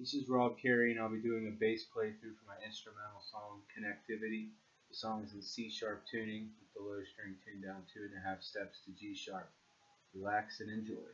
This is Rob Cary, and I'll be doing a bass playthrough for my instrumental song Connectivity. The song is in C sharp tuning with the low string tuned down two and a half steps to G sharp. Relax and enjoy.